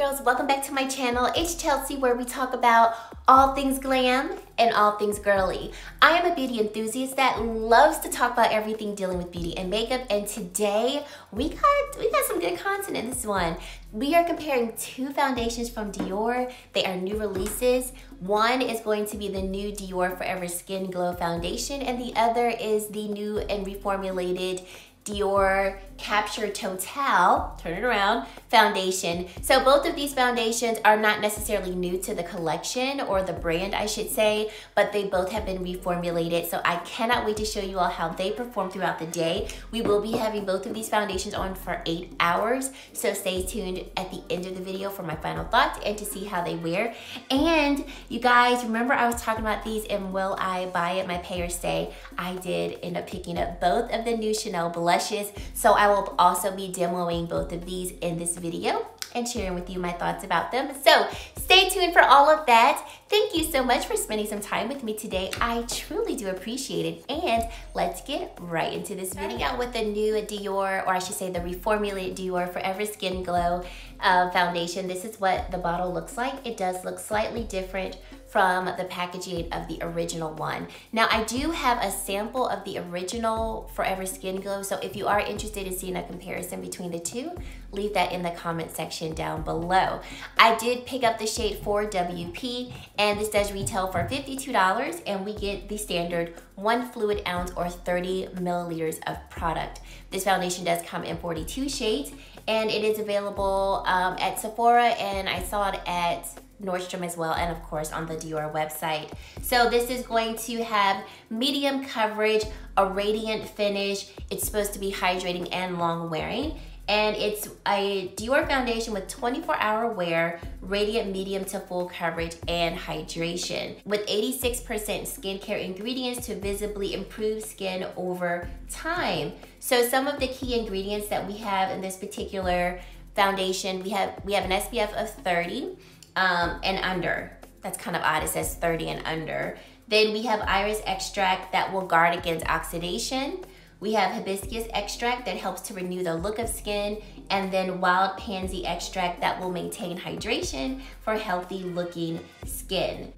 girls? Welcome back to my channel. It's Chelsea where we talk about all things glam and all things girly. I am a beauty enthusiast that loves to talk about everything dealing with beauty and makeup and today we got we got some good content in this one. We are comparing two foundations from Dior. They are new releases. One is going to be the new Dior Forever Skin Glow Foundation and the other is the new and reformulated Dior Capture Totale, turn it around, foundation. So both of these foundations are not necessarily new to the collection or the brand, I should say, but they both have been reformulated. So I cannot wait to show you all how they perform throughout the day. We will be having both of these foundations on for eight hours. So stay tuned at the end of the video for my final thoughts and to see how they wear. And you guys, remember I was talking about these and will I buy it, my pay or stay? I did end up picking up both of the new Chanel blushes. So I will also be demoing both of these in this video and sharing with you my thoughts about them. So stay tuned for all of that. Thank you so much for spending some time with me today. I truly do appreciate it. And let's get right into this video. With the new Dior, or I should say the reformulated Dior Forever Skin Glow uh, foundation. This is what the bottle looks like. It does look slightly different from the packaging of the original one. Now I do have a sample of the original Forever Skin Glow, so if you are interested in seeing a comparison between the two, leave that in the comment section down below. I did pick up the shade 4WP, and this does retail for $52, and we get the standard one fluid ounce or 30 milliliters of product. This foundation does come in 42 shades, and it is available um, at Sephora, and I saw it at Nordstrom as well, and of course on the Dior website. So this is going to have medium coverage, a radiant finish. It's supposed to be hydrating and long wearing. And it's a Dior foundation with 24 hour wear, radiant medium to full coverage and hydration with 86% skincare ingredients to visibly improve skin over time. So some of the key ingredients that we have in this particular foundation, we have we have an SPF of 30, um, and under. That's kind of odd, it says 30 and under. Then we have iris extract that will guard against oxidation. We have hibiscus extract that helps to renew the look of skin, and then wild pansy extract that will maintain hydration for healthy looking skin.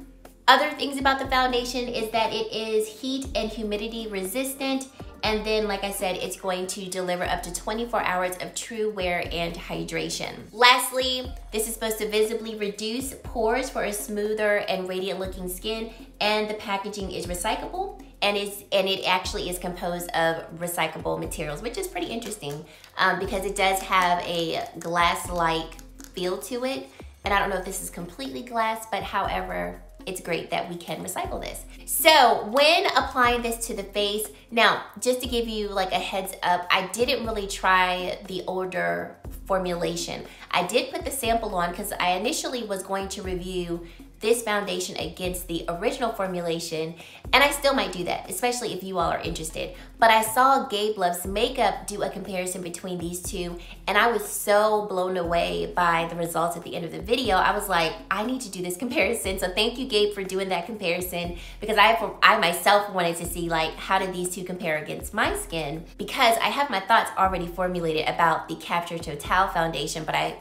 Other things about the foundation is that it is heat and humidity resistant and then, like I said, it's going to deliver up to 24 hours of true wear and hydration. Lastly, this is supposed to visibly reduce pores for a smoother and radiant looking skin. And the packaging is recyclable and is and it actually is composed of recyclable materials, which is pretty interesting um, because it does have a glass-like feel to it. And I don't know if this is completely glass, but however, it's great that we can recycle this. So when applying this to the face, now just to give you like a heads up, I didn't really try the older formulation. I did put the sample on because I initially was going to review this foundation against the original formulation, and I still might do that, especially if you all are interested. But I saw Gabe Loves Makeup do a comparison between these two, and I was so blown away by the results at the end of the video. I was like, I need to do this comparison. So thank you, Gabe, for doing that comparison because I, I myself wanted to see like, how did these two compare against my skin? Because I have my thoughts already formulated about the Capture Totale foundation, but I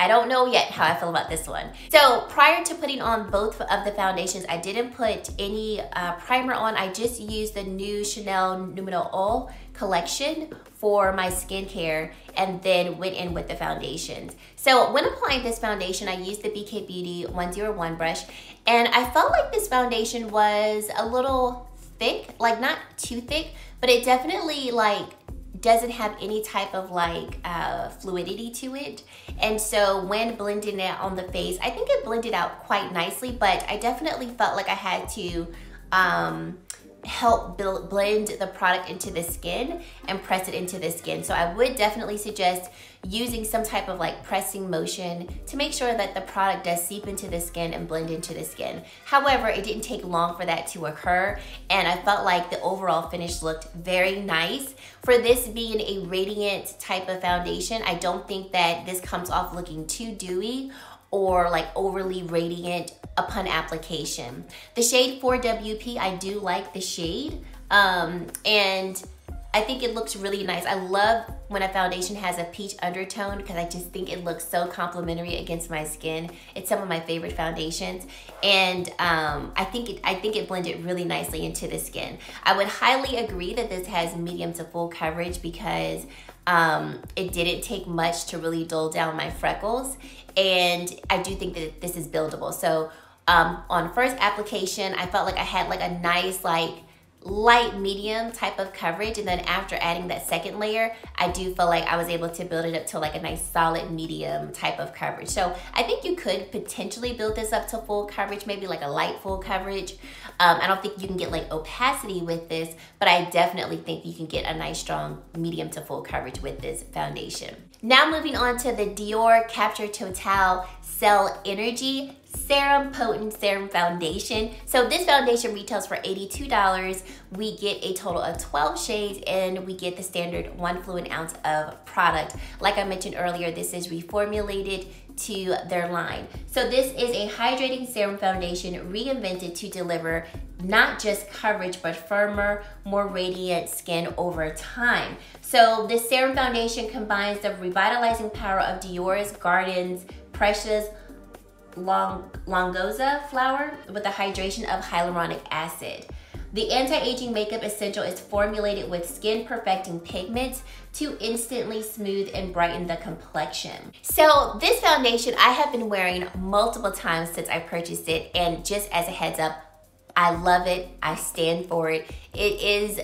I don't know yet how I feel about this one. So prior to putting on both of the foundations, I didn't put any uh, primer on. I just used the new Chanel Numero Eau collection for my skincare and then went in with the foundations. So when applying this foundation, I used the BK Beauty 101 brush and I felt like this foundation was a little thick, like not too thick, but it definitely like doesn't have any type of like uh, fluidity to it. And so when blending it on the face, I think it blended out quite nicely, but I definitely felt like I had to um, help build, blend the product into the skin and press it into the skin. So I would definitely suggest using some type of like pressing motion to make sure that the product does seep into the skin and blend into the skin. However, it didn't take long for that to occur and I felt like the overall finish looked very nice. For this being a radiant type of foundation, I don't think that this comes off looking too dewy or like overly radiant upon application. The shade 4WP, I do like the shade. Um, and I think it looks really nice. I love when a foundation has a peach undertone because I just think it looks so complimentary against my skin. It's some of my favorite foundations. And um, I think it I think it blended really nicely into the skin. I would highly agree that this has medium to full coverage because um, it didn't take much to really dull down my freckles. And I do think that this is buildable. So um, on first application, I felt like I had like a nice like light medium type of coverage and then after adding that second layer I do feel like I was able to build it up to like a nice solid medium type of coverage. So I think you could potentially build this up to full coverage maybe like a light full coverage. Um, I don't think you can get like opacity with this but I definitely think you can get a nice strong medium to full coverage with this foundation. Now moving on to the Dior Capture Totale Cell Energy Serum Potent Serum Foundation. So this foundation retails for $82. We get a total of 12 shades and we get the standard one fluid ounce of product. Like I mentioned earlier, this is reformulated to their line. So this is a hydrating serum foundation reinvented to deliver not just coverage, but firmer, more radiant skin over time. So this serum foundation combines the revitalizing power of Dior's Gardens Precious long, Longoza flower with the hydration of hyaluronic acid. The anti-aging makeup essential is formulated with skin perfecting pigments to instantly smooth and brighten the complexion. So this foundation I have been wearing multiple times since I purchased it and just as a heads up, I love it, I stand for it. It is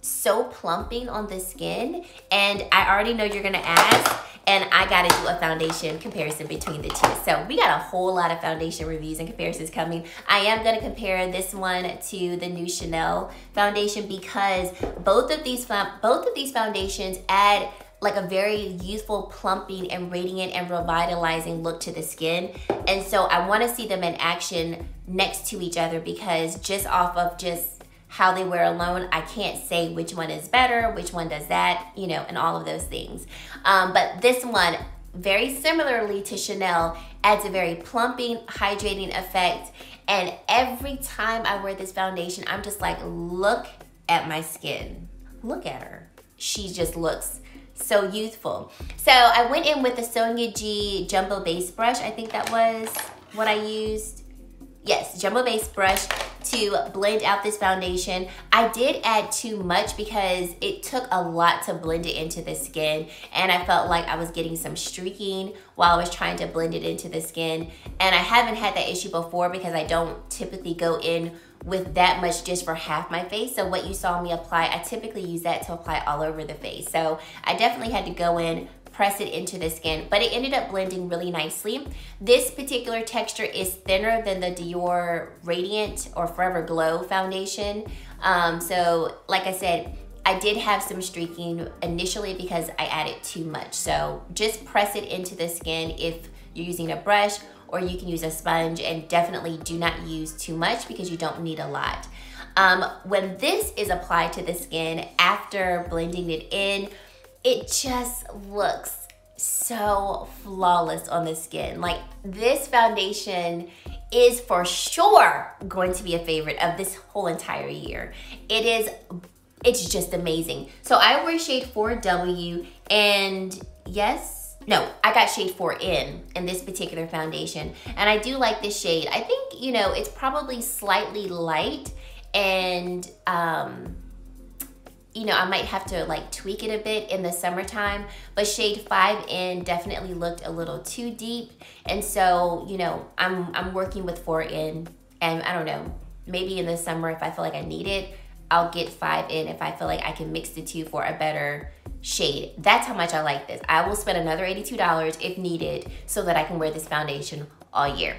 so plumping on the skin and I already know you're gonna ask and I gotta do a foundation comparison between the two. So we got a whole lot of foundation reviews and comparisons coming. I am gonna compare this one to the new Chanel foundation because both of these both of these foundations add like a very youthful, plumping, and radiant and revitalizing look to the skin. And so I wanna see them in action next to each other because just off of just how they wear alone. I can't say which one is better, which one does that, you know, and all of those things. Um, but this one, very similarly to Chanel, adds a very plumping, hydrating effect. And every time I wear this foundation, I'm just like, look at my skin. Look at her. She just looks so youthful. So I went in with the Sonia G Jumbo Base Brush. I think that was what I used. Yes, Jumbo Base Brush to blend out this foundation. I did add too much because it took a lot to blend it into the skin and I felt like I was getting some streaking while I was trying to blend it into the skin. And I haven't had that issue before because I don't typically go in with that much just for half my face. So what you saw me apply, I typically use that to apply all over the face. So I definitely had to go in press it into the skin, but it ended up blending really nicely. This particular texture is thinner than the Dior Radiant or Forever Glow foundation. Um, so like I said, I did have some streaking initially because I added too much. So just press it into the skin if you're using a brush or you can use a sponge and definitely do not use too much because you don't need a lot. Um, when this is applied to the skin after blending it in, it just looks so flawless on the skin. Like this foundation is for sure going to be a favorite of this whole entire year. It is, it's just amazing. So I wear shade 4W and yes, no, I got shade 4N in this particular foundation. And I do like this shade. I think, you know, it's probably slightly light and um, you know, I might have to like tweak it a bit in the summertime, but shade five in definitely looked a little too deep. And so, you know, I'm, I'm working with four in and I don't know, maybe in the summer if I feel like I need it, I'll get five in if I feel like I can mix the two for a better shade. That's how much I like this. I will spend another $82 if needed so that I can wear this foundation all year.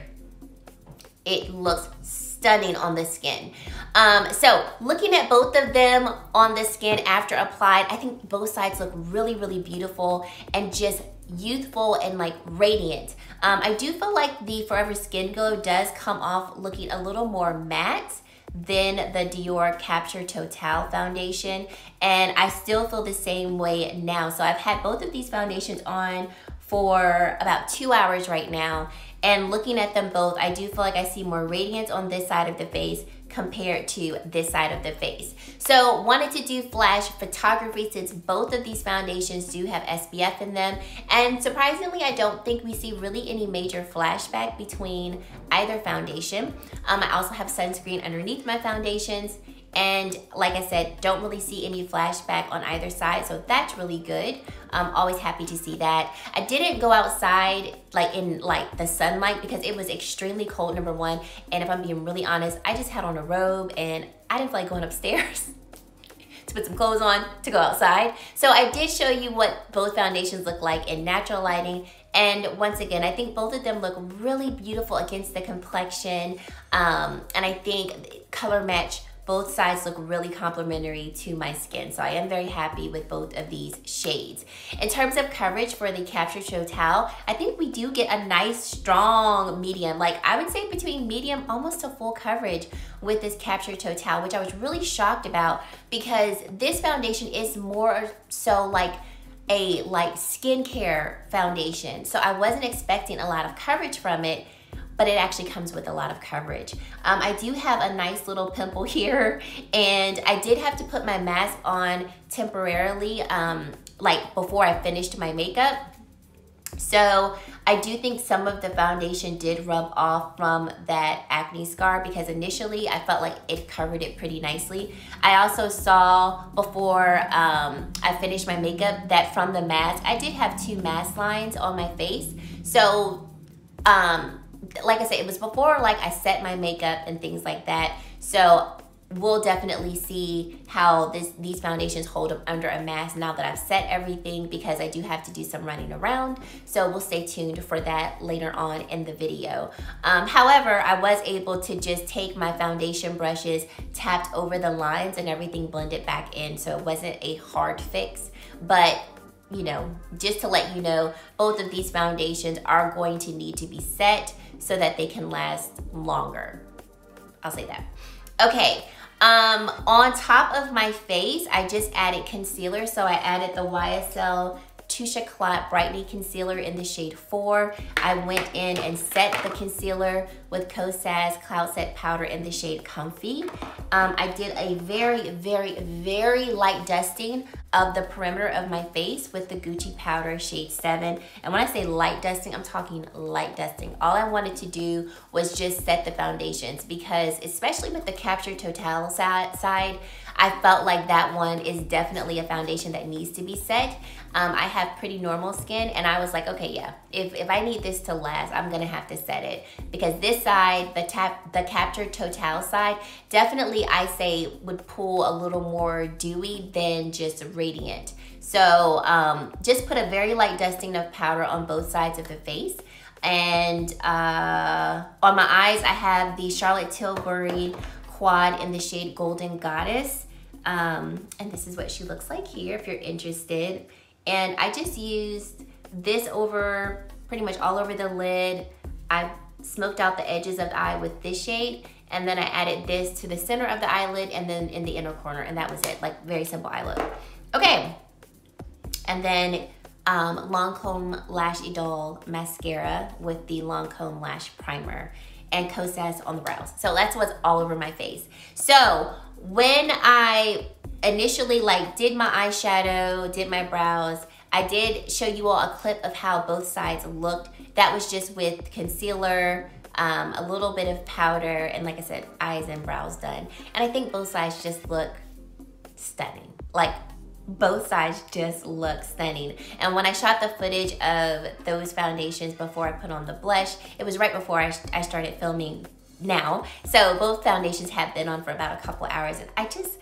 It looks stunning on the skin. Um, so looking at both of them on the skin after applied, I think both sides look really, really beautiful and just youthful and like radiant. Um, I do feel like the Forever Skin Glow does come off looking a little more matte than the Dior Capture Totale foundation and I still feel the same way now. So I've had both of these foundations on for about two hours right now. And looking at them both, I do feel like I see more radiance on this side of the face compared to this side of the face. So wanted to do flash photography since both of these foundations do have SPF in them. And surprisingly, I don't think we see really any major flashback between either foundation. Um, I also have sunscreen underneath my foundations. And like I said, don't really see any flashback on either side, so that's really good. I'm always happy to see that. I didn't go outside like in like the sunlight because it was extremely cold, number one. And if I'm being really honest, I just had on a robe and I didn't feel like going upstairs. to put some clothes on to go outside. So I did show you what both foundations look like in natural lighting. And once again, I think both of them look really beautiful against the complexion. Um, and I think color match both sides look really complementary to my skin. So I am very happy with both of these shades. In terms of coverage for the Capture Totale, I think we do get a nice strong medium. Like I would say between medium almost to full coverage with this Capture Totale, which I was really shocked about because this foundation is more so like a like skincare foundation. So I wasn't expecting a lot of coverage from it but it actually comes with a lot of coverage. Um, I do have a nice little pimple here and I did have to put my mask on temporarily um, like before I finished my makeup. So I do think some of the foundation did rub off from that acne scar because initially I felt like it covered it pretty nicely. I also saw before um, I finished my makeup that from the mask, I did have two mask lines on my face. So um, like I said, it was before like I set my makeup and things like that. So we'll definitely see how this these foundations hold up under a mask now that I've set everything because I do have to do some running around. So we'll stay tuned for that later on in the video. Um, however, I was able to just take my foundation brushes, tapped over the lines and everything blended back in. So it wasn't a hard fix, but you know, just to let you know, both of these foundations are going to need to be set so that they can last longer. I'll say that. Okay, um, on top of my face, I just added concealer. So I added the YSL Touche Éclat Brightening Concealer in the shade 4. I went in and set the concealer with Kosas Cloud Set Powder in the shade Comfy. Um, I did a very, very, very light dusting of the perimeter of my face with the Gucci powder shade 7. And when I say light dusting, I'm talking light dusting. All I wanted to do was just set the foundations because especially with the Capture Totale side, I felt like that one is definitely a foundation that needs to be set. Um, I have pretty normal skin and I was like, okay, yeah, if, if I need this to last, I'm gonna have to set it because this side, the tap, the Capture Totale side, definitely I say would pull a little more dewy than just radiant. So um, just put a very light dusting of powder on both sides of the face. And uh, on my eyes, I have the Charlotte Tilbury Quad in the shade Golden Goddess. Um, and this is what she looks like here if you're interested. And I just used this over pretty much all over the lid. I smoked out the edges of the eye with this shade and then I added this to the center of the eyelid and then in the inner corner and that was it, like very simple eye look. Okay, and then um, Lancome Lash Idol Mascara with the Lancome Lash Primer and Kosas on the brows. So that's what's all over my face. So when I initially like did my eyeshadow, did my brows, I did show you all a clip of how both sides looked. That was just with concealer, um, a little bit of powder, and like I said, eyes and brows done. And I think both sides just look stunning. Like both sides just look stunning. And when I shot the footage of those foundations before I put on the blush, it was right before I, I started filming now. So both foundations have been on for about a couple hours and I just,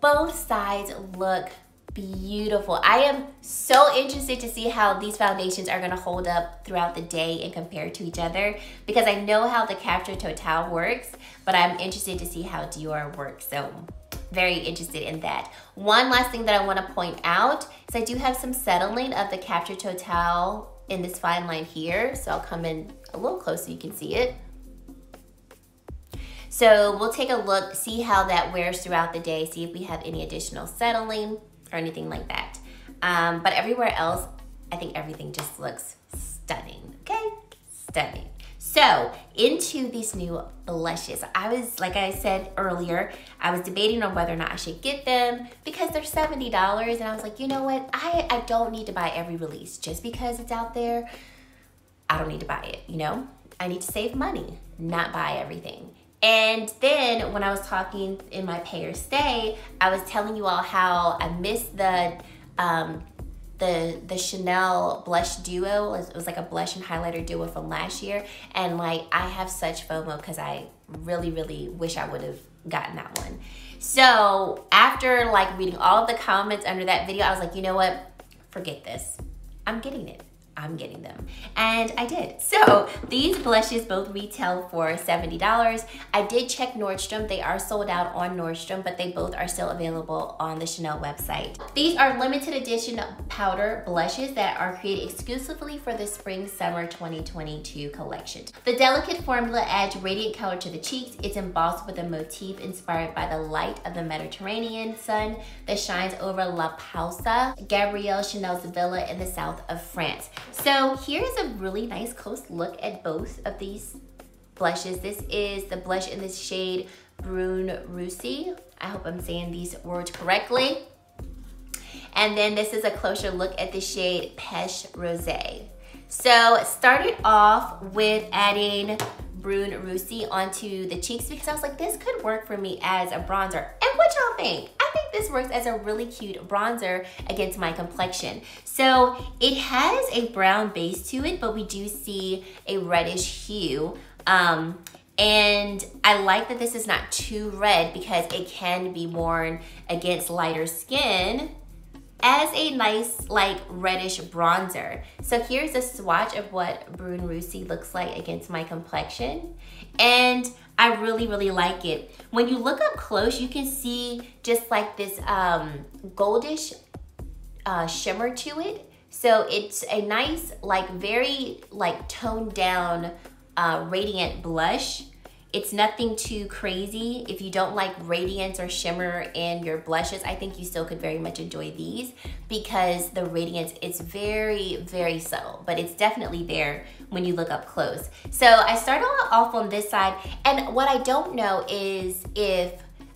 both sides look beautiful. I am so interested to see how these foundations are gonna hold up throughout the day and compare to each other because I know how the Capture Totale works, but I'm interested to see how Dior works. So very interested in that. One last thing that I wanna point out is I do have some settling of the Capture Totale in this fine line here. So I'll come in a little closer so you can see it. So we'll take a look, see how that wears throughout the day, see if we have any additional settling or anything like that. Um, but everywhere else, I think everything just looks stunning, okay? Stunning. So into these new blushes. I was, like I said earlier, I was debating on whether or not I should get them because they're $70 and I was like, you know what? I, I don't need to buy every release just because it's out there. I don't need to buy it, you know? I need to save money, not buy everything. And then when I was talking in my pay or stay, I was telling you all how I missed the um, the the Chanel blush duo. It was like a blush and highlighter duo from last year. And like I have such FOMO because I really, really wish I would have gotten that one. So after like reading all of the comments under that video, I was like, you know what? Forget this. I'm getting it. I'm getting them. And I did. So these blushes both retail for $70. I did check Nordstrom. They are sold out on Nordstrom, but they both are still available on the Chanel website. These are limited edition powder blushes that are created exclusively for the spring summer 2022 collection. The delicate formula adds radiant color to the cheeks. It's embossed with a motif inspired by the light of the Mediterranean sun that shines over La Pausa, Gabrielle Chanel's villa in the south of France. So here's a really nice close look at both of these blushes. This is the blush in this shade Brun Roussi. I hope I'm saying these words correctly. And then this is a closer look at the shade Peche Rosé. So started off with adding Brun Roussi onto the cheeks because I was like, this could work for me as a bronzer. And what y'all think? I think this works as a really cute bronzer against my complexion. So it has a brown base to it, but we do see a reddish hue. Um, and I like that this is not too red because it can be worn against lighter skin as a nice like reddish bronzer. So here's a swatch of what Brun Roussi looks like against my complexion. And I really, really like it. When you look up close, you can see just like this um, goldish uh, shimmer to it. So it's a nice, like very like toned down uh, radiant blush it's nothing too crazy. If you don't like radiance or shimmer in your blushes, I think you still could very much enjoy these because the radiance is very, very subtle, but it's definitely there when you look up close. So I started off on this side, and what I don't know is if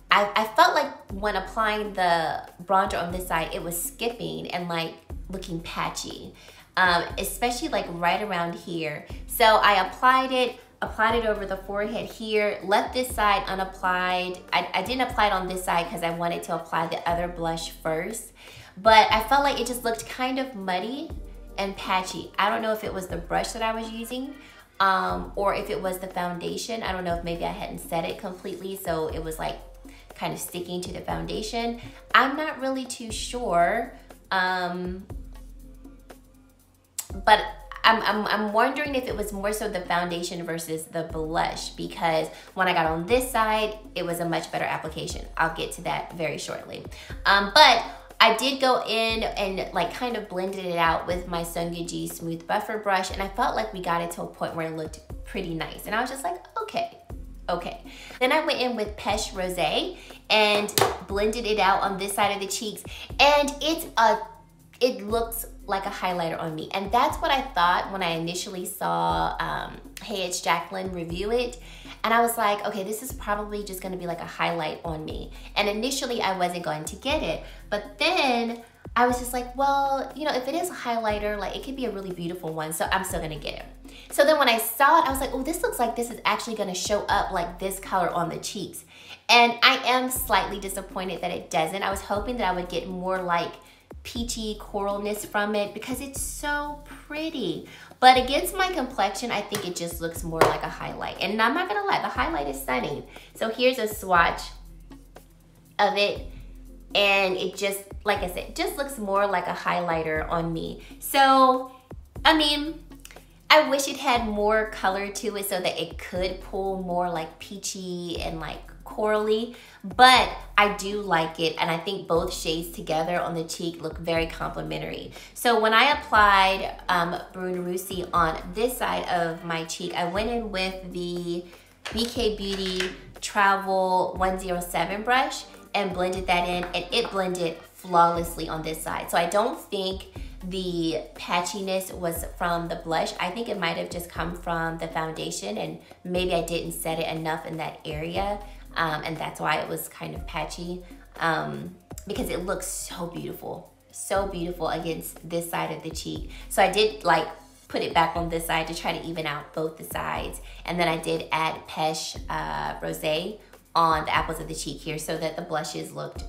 I, I felt like when applying the bronzer on this side, it was skipping and like looking patchy, um, especially like right around here. So I applied it, applied it over the forehead here, left this side unapplied. I, I didn't apply it on this side because I wanted to apply the other blush first, but I felt like it just looked kind of muddy and patchy. I don't know if it was the brush that I was using um, or if it was the foundation. I don't know if maybe I hadn't set it completely, so it was like kind of sticking to the foundation. I'm not really too sure. Um, but I'm, I'm, I'm wondering if it was more so the foundation versus the blush because when I got on this side, it was a much better application. I'll get to that very shortly. Um, but I did go in and like kind of blended it out with my Sonia G Smooth Buffer Brush and I felt like we got it to a point where it looked pretty nice. And I was just like, okay, okay. Then I went in with Peche Rosé and blended it out on this side of the cheeks. And it's a, it looks like a highlighter on me. And that's what I thought when I initially saw um, Hey It's Jacqueline review it. And I was like, okay, this is probably just gonna be like a highlight on me. And initially I wasn't going to get it. But then I was just like, well, you know, if it is a highlighter, like it could be a really beautiful one. So I'm still gonna get it. So then when I saw it, I was like, oh, this looks like this is actually gonna show up like this color on the cheeks. And I am slightly disappointed that it doesn't. I was hoping that I would get more like peachy coralness from it because it's so pretty. But against my complexion, I think it just looks more like a highlight. And I'm not gonna lie, the highlight is stunning. So here's a swatch of it. And it just, like I said, just looks more like a highlighter on me. So, I mean, I wish it had more color to it so that it could pull more like peachy and like corally, but I do like it and I think both shades together on the cheek look very complementary. So when I applied um, Brun on this side of my cheek, I went in with the BK Beauty Travel 107 brush and blended that in and it blended flawlessly on this side. So I don't think the patchiness was from the blush. I think it might have just come from the foundation and maybe I didn't set it enough in that area. Um, and that's why it was kind of patchy um, because it looks so beautiful. So beautiful against this side of the cheek. So I did like put it back on this side to try to even out both the sides. And then I did add Peche uh, Rosé on the apples of the cheek here so that the blushes looked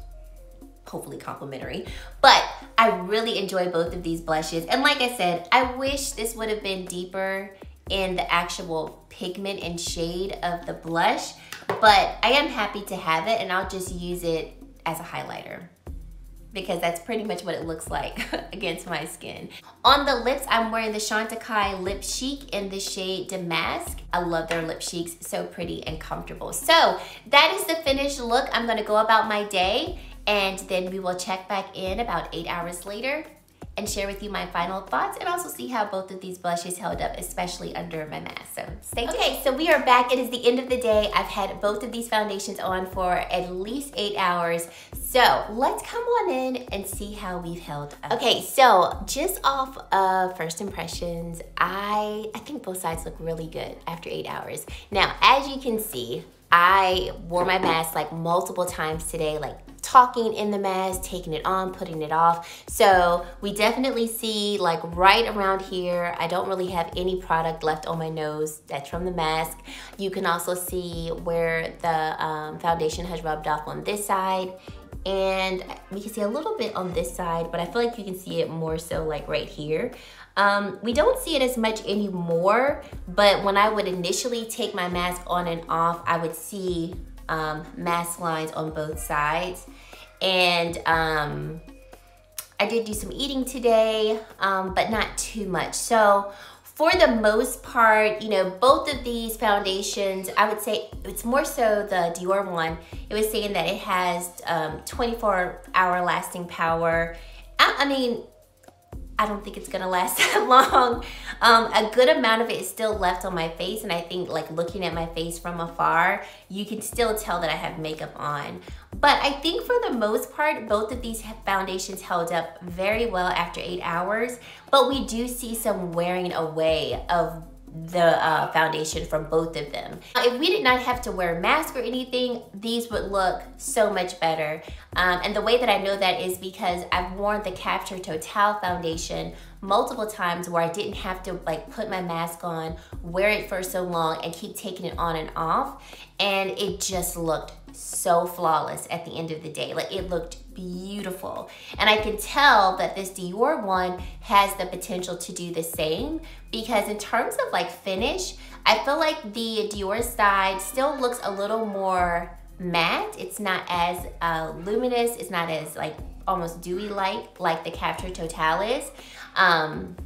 hopefully complimentary. But I really enjoy both of these blushes. And like I said, I wish this would have been deeper in the actual pigment and shade of the blush, but I am happy to have it and I'll just use it as a highlighter because that's pretty much what it looks like against my skin. On the lips, I'm wearing the Shantakai Lip Chic in the shade Damask. I love their lip cheeks, so pretty and comfortable. So that is the finished look. I'm gonna go about my day and then we will check back in about eight hours later and share with you my final thoughts and also see how both of these blushes held up, especially under my mask. So stay tuned. Okay, so we are back. It is the end of the day. I've had both of these foundations on for at least eight hours. So let's come on in and see how we've held up. Okay, so just off of first impressions, I, I think both sides look really good after eight hours. Now, as you can see, I wore my mask like multiple times today, like talking in the mask, taking it on, putting it off. So we definitely see like right around here, I don't really have any product left on my nose. That's from the mask. You can also see where the um, foundation has rubbed off on this side and we can see a little bit on this side, but I feel like you can see it more so like right here. Um, we don't see it as much anymore, but when I would initially take my mask on and off, I would see um, mask lines on both sides. And um, I did do some eating today, um, but not too much. So for the most part, you know, both of these foundations, I would say it's more so the Dior one. It was saying that it has um, 24 hour lasting power. I, I mean, I don't think it's gonna last that long. Um, a good amount of it is still left on my face and I think like looking at my face from afar, you can still tell that I have makeup on. But I think for the most part, both of these foundations held up very well after eight hours, but we do see some wearing away of the uh, foundation from both of them. If we did not have to wear a mask or anything, these would look so much better. Um, and the way that I know that is because I've worn the Capture Totale foundation multiple times where I didn't have to like put my mask on, wear it for so long and keep taking it on and off. And it just looked so flawless at the end of the day. Like it looked beautiful. And I can tell that this Dior one has the potential to do the same because in terms of like finish, I feel like the Dior side still looks a little more matte. It's not as uh, luminous. It's not as like almost dewy like like the Capture Totale is. Um,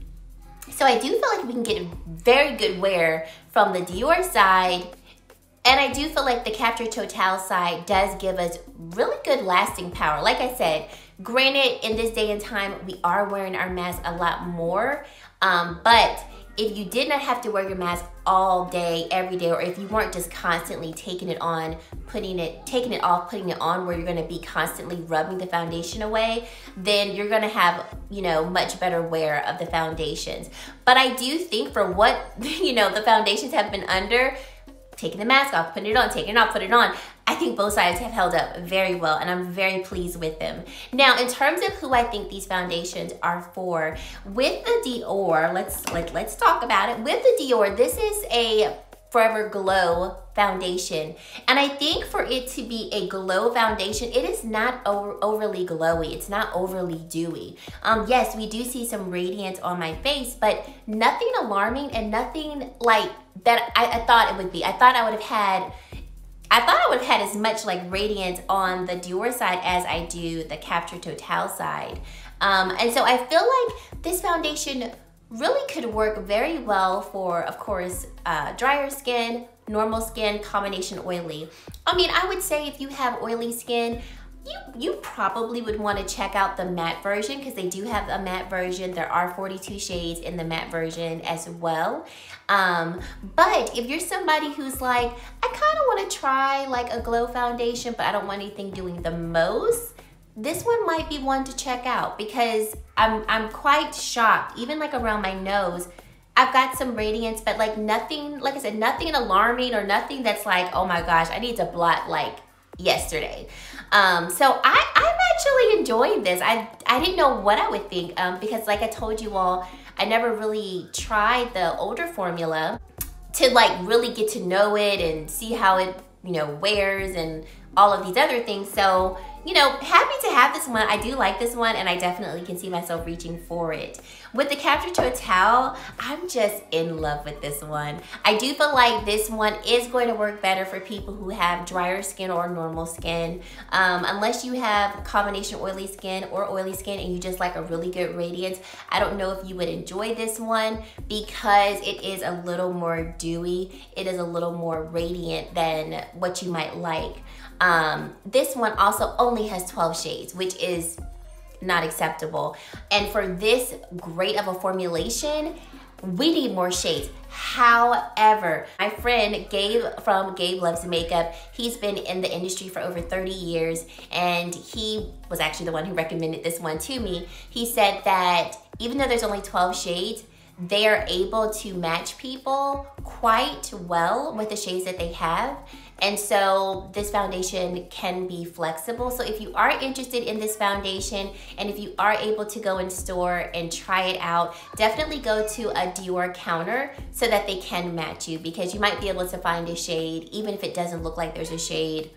so I do feel like we can get very good wear from the Dior side and I do feel like the Capture Totale side does give us really good lasting power. Like I said, granted, in this day and time, we are wearing our mask a lot more, um, but if you did not have to wear your mask all day, every day, or if you weren't just constantly taking it on, putting it, taking it off, putting it on, where you're gonna be constantly rubbing the foundation away, then you're gonna have, you know, much better wear of the foundations. But I do think for what, you know, the foundations have been under, taking the mask off, putting it on, taking it off, put it on. I think both sides have held up very well and I'm very pleased with them. Now, in terms of who I think these foundations are for, with the Dior, let's let, let's talk about it. With the Dior, this is a Forever Glow foundation. And I think for it to be a glow foundation, it is not over, overly glowy. It's not overly dewy. Um, yes, we do see some radiance on my face, but nothing alarming and nothing like that I, I thought it would be. I thought I would have had I thought I would have had as much like radiance on the Dior side as I do the Capture Totale side. Um, and so I feel like this foundation really could work very well for, of course, uh, drier skin, normal skin, combination oily. I mean, I would say if you have oily skin, you, you probably would want to check out the matte version because they do have a matte version. There are 42 shades in the matte version as well. Um, but if you're somebody who's like, I kind of want to try like a glow foundation, but I don't want anything doing the most, this one might be one to check out because I'm, I'm quite shocked, even like around my nose, I've got some radiance, but like nothing, like I said, nothing alarming or nothing that's like, oh my gosh, I need to blot like yesterday. Um, so I, I'm actually enjoying this. I, I didn't know what I would think um, because like I told you all, I never really tried the older formula to like really get to know it and see how it, you know, wears and all of these other things. So you know, happy to have this one. I do like this one and I definitely can see myself reaching for it. With the Capture Totale, I'm just in love with this one. I do feel like this one is going to work better for people who have drier skin or normal skin. Um, unless you have combination oily skin or oily skin and you just like a really good radiance, I don't know if you would enjoy this one because it is a little more dewy. It is a little more radiant than what you might like. Um, this one also only has 12 shades, which is not acceptable. And for this great of a formulation, we need more shades. However, my friend Gabe from Gabe Loves Makeup, he's been in the industry for over 30 years and he was actually the one who recommended this one to me. He said that even though there's only 12 shades, they are able to match people quite well with the shades that they have. And so this foundation can be flexible. So if you are interested in this foundation and if you are able to go in store and try it out, definitely go to a Dior counter so that they can match you because you might be able to find a shade even if it doesn't look like there's a shade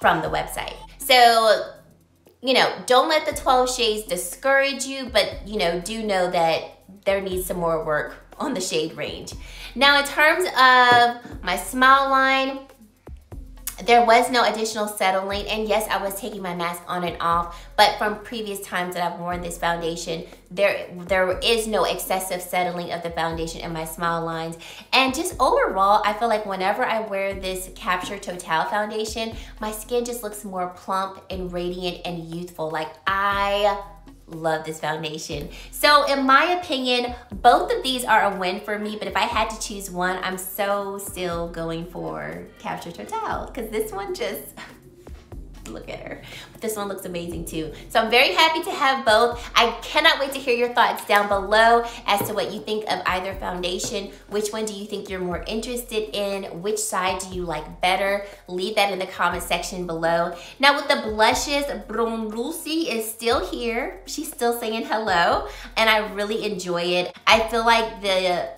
from the website. So you know, don't let the 12 shades discourage you, but you know, do know that there needs some more work on the shade range. Now in terms of my smile line, there was no additional settling and yes i was taking my mask on and off but from previous times that i've worn this foundation there there is no excessive settling of the foundation in my smile lines. And just overall i feel like whenever i wear this capture totale foundation my skin just looks more plump and radiant and youthful. Like i love this foundation. So in my opinion, both of these are a win for me, but if I had to choose one, I'm so still going for Capture Totale because this one just, look at her. But this one looks amazing too. So I'm very happy to have both. I cannot wait to hear your thoughts down below as to what you think of either foundation. Which one do you think you're more interested in? Which side do you like better? Leave that in the comment section below. Now with the blushes, Brun Roussi is still here. She's still saying hello and I really enjoy it. I feel like the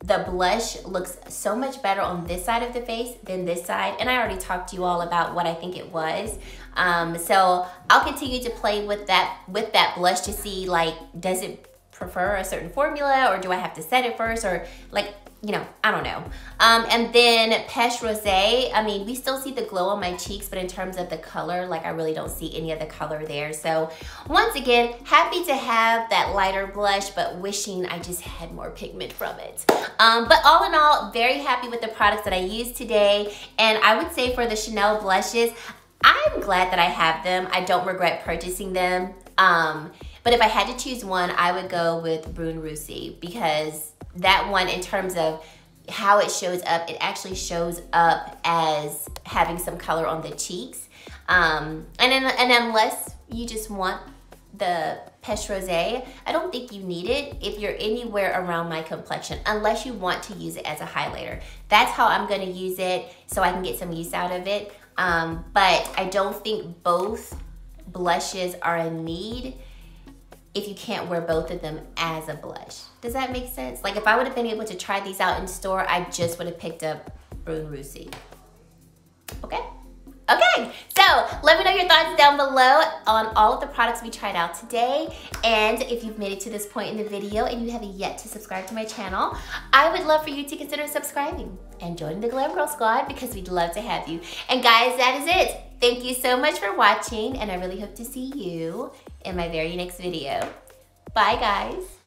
the blush looks so much better on this side of the face than this side. And I already talked to you all about what I think it was. Um, so I'll continue to play with that with that blush to see like, does it prefer a certain formula or do I have to set it first or like you know, I don't know. Um, and then Peche Rosé, I mean, we still see the glow on my cheeks, but in terms of the color, like I really don't see any of the color there. So once again, happy to have that lighter blush, but wishing I just had more pigment from it. Um, but all in all, very happy with the products that I used today. And I would say for the Chanel blushes, I'm glad that I have them. I don't regret purchasing them. Um, but if I had to choose one, I would go with Brun Roussi because that one in terms of how it shows up, it actually shows up as having some color on the cheeks. Um, and, then, and unless you just want the Peche Rosé, I don't think you need it if you're anywhere around my complexion, unless you want to use it as a highlighter. That's how I'm gonna use it so I can get some use out of it. Um, but I don't think both blushes are a need if you can't wear both of them as a blush. Does that make sense? Like if I would have been able to try these out in store, I just would have picked up Brun Roussi. Okay? Okay, so let me know your thoughts down below on all of the products we tried out today. And if you've made it to this point in the video and you haven't yet to subscribe to my channel, I would love for you to consider subscribing and joining the Glam Girl Squad because we'd love to have you. And guys, that is it. Thank you so much for watching and I really hope to see you in my very next video. Bye guys.